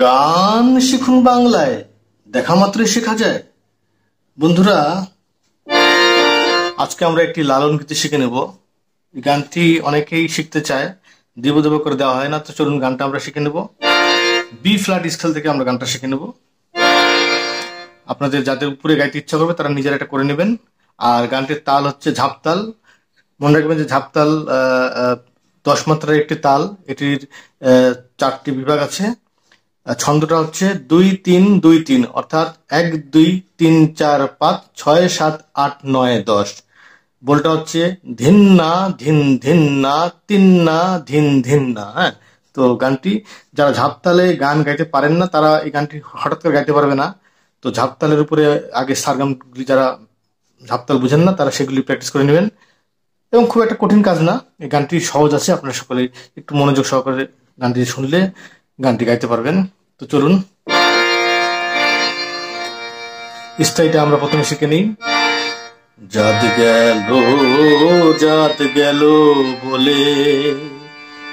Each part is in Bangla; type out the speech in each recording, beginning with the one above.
গান শিখুন বাংলায়। দেখা মাত্রই শেখা যায়। বন্ধুরা, আজকে আমরা একটি লালন গীতি শিখে নেব। গানটি অনেকেই শিখতে চায় দেব দেব করে দেওয়া হয় না, তো চলুন গানটা আমরা শিখে নেব। বি ফ্ল্যাট স্কেল থেকে আমরা গানটা শিখে নেব। আপনাদের যাদের উপরে গাইতে ইচ্ছা করবে, তারা নিজেরা এটা করে নেবেন। আর গানটির তাল হচ্ছে ঝাপতাল মনে রাখবেন যে ঝাপতাল দশ মাত্রার একটি তাল। এটির চারটি বিভাগ আছে। ছন্দটা হচ্ছে দুই তিন দুই তিন, অর্থাৎ এক, দুই, তিন, চার, পাঁচ, ছয়, সাত, আট, নয়, দশ। বলটা হচ্ছে ধিন্না ধিন ধিন্না তিন্না ধিন ধিন্না হ্যাঁ? তো গানটি যারা ঝাপতালে গান গাইতে পারেন না, তারা এই গানটি হঠাৎ করে গাইতে পারবে না। তো ঝাপতালের উপরে আগে সারগামগুলি যারা ঝাপতাল বুঝেন না, তারা সেগুলি প্র্যাকটিস করে নেবেন। এবং খুব একটা কঠিন কাজ না, এই গানটি সহজ আছে, আপনারা সকলে একটু মনোযোগ সহকারে গানটি শুনলে। গানটি গাইতে পারবেন। তো চলুন। স্থায়ীটা আমরা প্রথমে শিখে নিই। জাত গেল জাত গেল বলে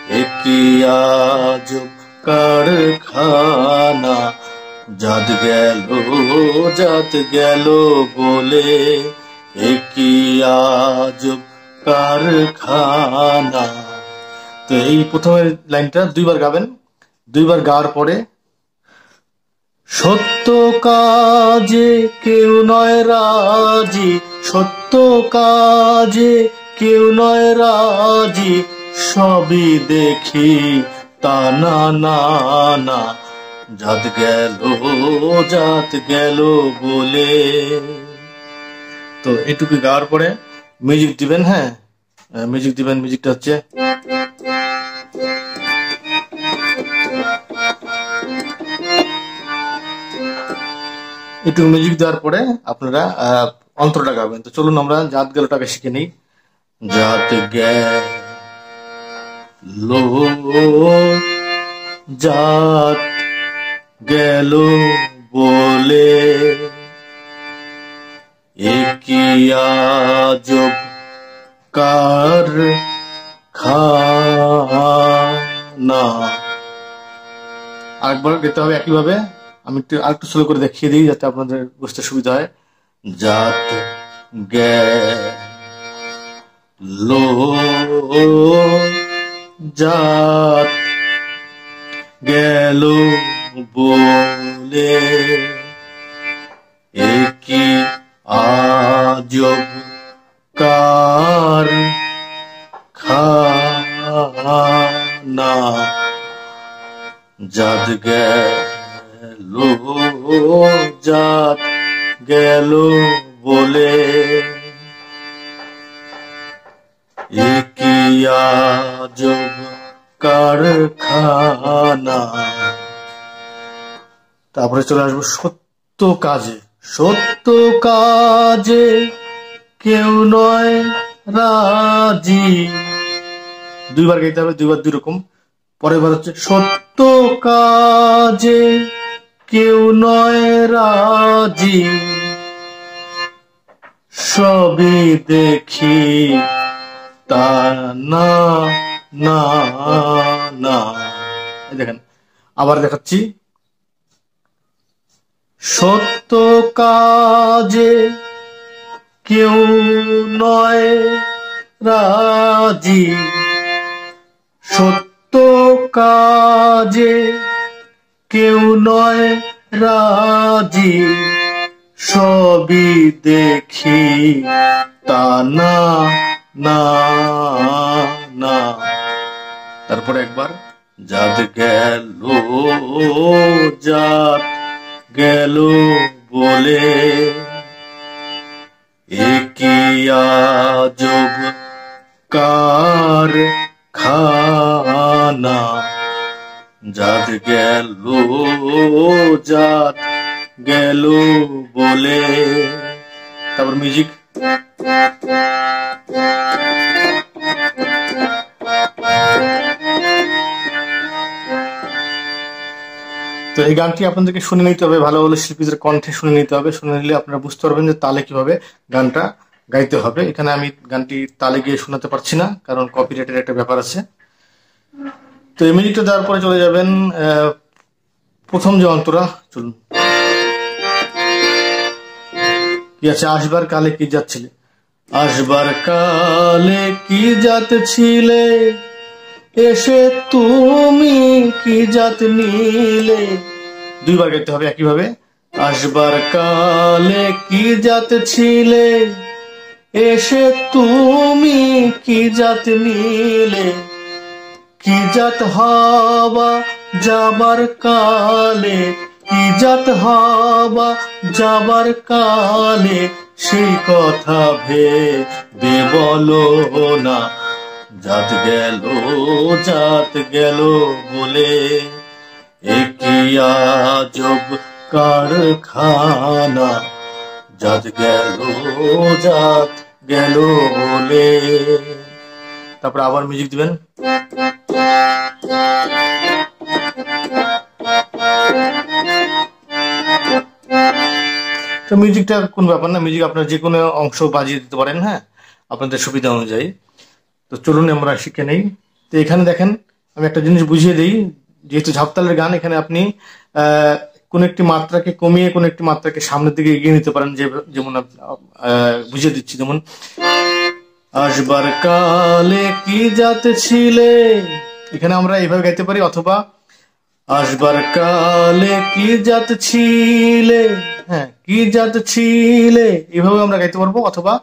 একই আজ কারখানা। জাত গেল জাত গেল বলে একই আজ কারখানা। তো এই প্রথমের লাইনটা দুইবার গাবেন। দুইবার গাওয়ার পরে, সত্য কাজে কেউ নয় রাজি, সত্য কাজে কেউ নয় রাজি, সবই দেখি তা না না না। জাত গেল জাত গেল বলে। তো এটুকু গাওয়ার পরে মিউজিক দিবেন হ্যাঁ? মিউজিক দিবেন মিউজিকটা হচ্ছে একটু মিউজিক দেওয়ার পরে আপনারা অন্তরটা গাবেন। তো চলুন আমরা জাত গেলটাকে শিখে নিই জাত গেল জাত গেল বলে একই আজব কার খানা। আরেকবার গেতে হবে একইভাবে। আমি একটু, আরেকটু স্লো করে দেখিয়ে দিই যাতে আপনাদের বুঝতে সুবিধা হয়। জাত গেলো জাত গেল বলে একই আজব কার খানা। জাত গেল জাত গেল বলে। আজব কারখানা। তারপরে চলে আসব সত্য কাজে। সত্য কাজে কেউ নয় রাজি। দুইবার গাইতে হবে, দুইবার দুই রকম। পরের বার হচ্ছে সত্য কাজে কেউ নয় রাজি। সবই দেখি তা না না না। দেখেন, আবার দেখাচ্ছি। সত্য কাজে কেউ নয় রাজি। সত্য কাজে কেউ নয় রাজি, সবই দেখি। তা না না তারপর একবার জাত গেল জাত গেল বলে আজব কার খানা জাত গেল জাত গেল বলে। তারপর মিউজিক তো এই গানটি আপনাদেরকে শুনে নিতে হবে, ভালো ভালো শিল্পীদের কণ্ঠে শুনে নিতে হবে। শুনে নিলে আপনারা বুঝতে পারবেন যে তালে কীভাবে গানটা গাইতে হবে। এখানে আমি গানটি তালে গিয়ে শোনাতে পারছি না, কারণ কপিরাইটের একটা ব্যাপার আছে। তো এই মিউজিকটা দেওয়ার পরে চলে যাবেন প্রথম যে অন্তরা, চলুন। কি আছে? আসবার কালে কি যাচ্ছিলে? আসবার কালে কি জাত ছিলে এসে তুমি কি জাত নিলে? দুইবার গাইতে হবে একইভাবে। আসবার কালে কি জাত ছিলে এসে তুমি কি জাত নিলে? কি জাত হবা যাবার কালে কি জাত হবা যাবার কালে সেই কথা ভেবে বলো না। জাত গেল জাত গেল বলে একই আজব কারখানা। জাত গেল জাত গেল বলে। তারপর আবার মিউজিক দিবেন? তো মিউজিকটা কোন ব্যাপার না? মিউজিক আপনার যে কোনো অংশ বাজিয়ে দিতে পারেন হ্যাঁ? আপনাদের সুবিধা অনুযায়ী। তো চলুন আমরা শিখে নেই। তো এখানে দেখেন, আমি একটা জিনিস বুঝিয়ে দিই। যেহেতু ঝাপতালের গান, এখানে আপনি কোন একটি মাত্রাকে কমিয়ে কোন একটি মাত্রাকে সামনের দিকে এগিয়ে নিতে পারেন যেমন বুঝিয়ে দিচ্ছি যেমন। আসবার কালে কি জাতে ছিলে? এখানে আমরা এইভাবে গাইতে পারি, অথবা আসবার কালে কি জাত ছিলে? হ্যাঁ কি জাত ছিলে? এভাবে আমরা গাইতে পারব, অথবা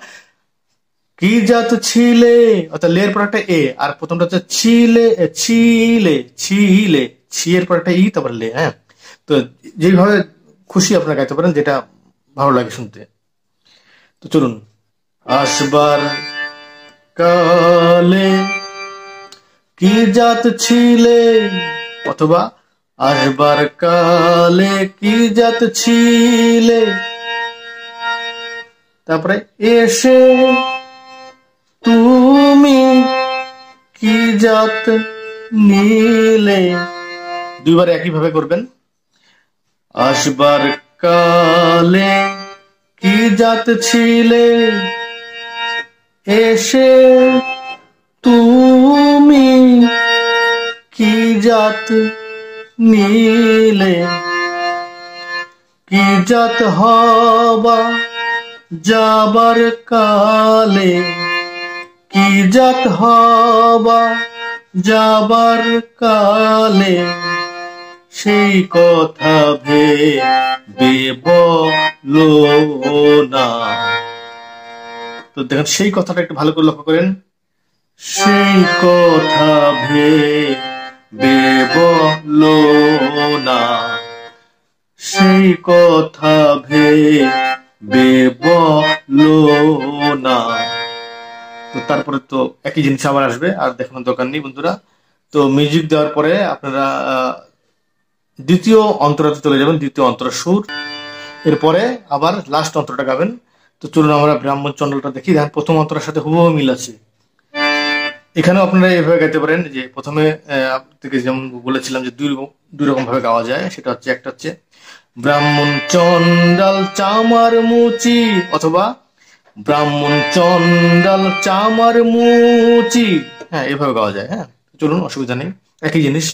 কি জাত ছিলে? অর্থাৎ লের পর একটা এ, আর প্রথমটা হচ্ছে ছিলে ছিলে ছিলে, ছি এর পর একটা ই, তারপর লে হ্যাঁ? তো যেভাবে খুশি আপনারা গাইতে পারেন, যেটা ভালো লাগে শুনতে। তো চলুন আসবার কালে কি জাত ছিলে? অথবা আসবার কালে কি জাত ছিলে? তারপরে এসে তুমি কি জাত নিলে? দুইবার একই ভাবে করবেন। আসবার কালে কি জাত ছিলে? এসে তুমি কি জাত নিলে? কি জাত হবা যাবার কালে? কি জাত হবা যাবার কালে? সেই কথা ভেবে বলো না। তো দেখেন, সেই কথাটা একটু ভালো করে লক্ষ্য করেন। সেই কথা ভেবে বলো না। সেই কথা ভেবে বলো না। তো তারপরে তো একই জিনিস আবার আসবে, আর দেখানোর দরকার নেই বন্ধুরা। তো মিউজিক দেওয়ার পরে আপনারা দ্বিতীয় অন্তরাতে চলে যাবেন, দ্বিতীয় অন্তরা সুর। এরপরে আবার লাস্ট অন্তরটা গাবেন। তো চলুন আমরা ব্রাহ্মণ চন্ডলটা দেখি দেখেন প্রথম অন্তরের সাথে হুবহু মিল আছে। এখানেও আপনারা এইভাবে গাইতে পারেন যে প্রথমে আপনাদেরকে যেমন বলেছিলাম যে দুই রকম দুই রকম ভাবে গাওয়া যায়, সেটা হচ্ছে একটা হচ্ছে ব্রাহ্মণ চন্ডাল চামার মুচি অথবা ব্রাহ্মণ চন্ডাল চামার মুচি। হ্যাঁ এভাবে গাওয়া যায় হ্যাঁ। চলুন, অসুবিধা নেই। একই জিনিস।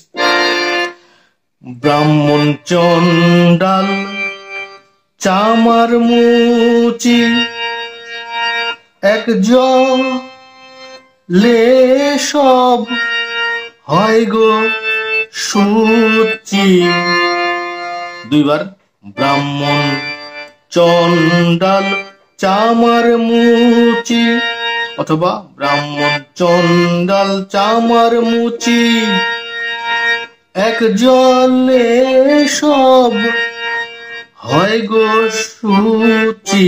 ব্রাহ্মণ চন্ডাল চামার মুচি এক লে সব হয় গো সুচি। দুইবার ব্রাহ্মণ চন্ডাল চামার মুচি অথবা ব্রাহ্মণ চন্ডাল চামার মুচি। এক জলে সব হয় গো সুচি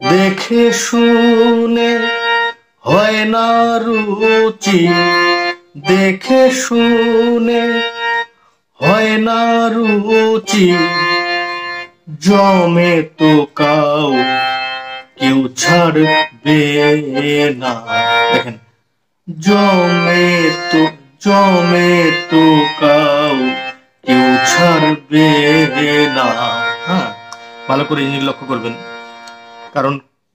দেখে শুনে হয় না রুচি। দেখে শুনে হয় না রুচি। জমে তো কাউ, কেউ ছাড়বে না। দেখেন, জমে তো জমে তো কাউ। হ্যাঁ ভালো করে জিনিস লক্ষ্য করবেন। কারণ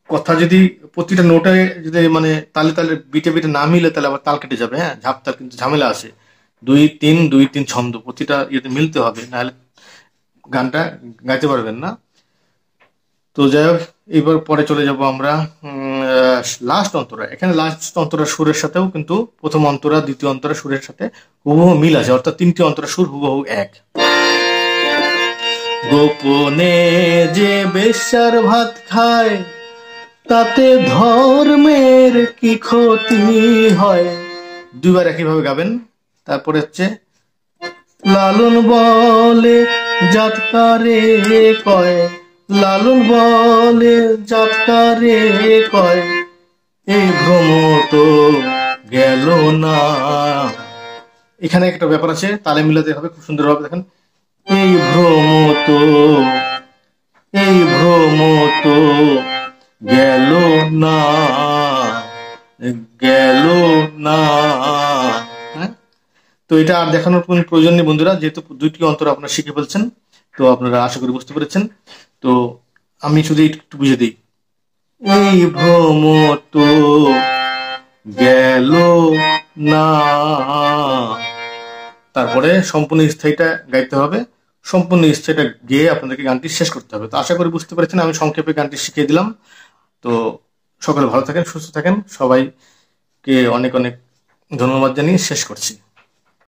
কথা যদি প্রতিটা নোটে যদি মানে তালে তালে বিটে বিটে না মিলে তাহলে আবার তাল কেটে যাবে হ্যাঁ ঝাপ তাল কিন্তু ঝামেলা আছে। দুই তিন দুই তিন ছন্দ, প্রতিটা ইয়েতে মিলতে হবে, নাহলে গানটা গাইতে পারবেন না। তো যাই হোক, এবার পরে চলে যাব আমরা লাস্ট অন্তরা। এখানে লাস্ট অন্তরা সুরের সাথেও কিন্তু প্রথম অন্তরা, দ্বিতীয় অন্তরা সুরের সাথে হুবহু মিল আছে, অর্থাৎ তিনটি অন্তরা সুর হুবহু এক। গোপনে যে বেশ্যার ভাত খায়, তাতে ধর্মের কি ক্ষতি হয়? দুইবার একইভাবে গাবেন, তারপরে হচ্ছে, লালন বলে জাতকারে কয়, লালন বলে যাত্রারে কয় এই ভ্রম তো গেল না। এখানে একটা ব্যাপার আছে, তালে মিলাতে হবে, খুব সুন্দরভাবে দেখেন। এই ভ্রম তো এই ভ্রমত গেল না গেল না। হ্যাঁ? তো এটা আর দেখানোর কোনো প্রয়োজন নেই বন্ধুরা, যেহেতু দুইটি অন্তর আপনারা শিখে ফেলছেন, তো আপনারা আশা করি বুঝতে পেরেছেন। তো আমি শুধু একটু বুঝে দিই। এই ভ্রমত গেল না। তারপরে সম্পূর্ণ স্থায়ীটা গাইতে হবে। সম্পূর্ণ স্টেটে গিয়ে আপনাদেরকে গানটি শেষ করতে হবে। তো আশা করি বুঝতে পেরেছেন, আমি সংক্ষেপে গানটি শিখিয়ে দিলাম। তো সকলে ভালো থাকেন, সুস্থ থাকেন। সবাইকে অনেক অনেক ধন্যবাদ জানিয়ে শেষ করছি।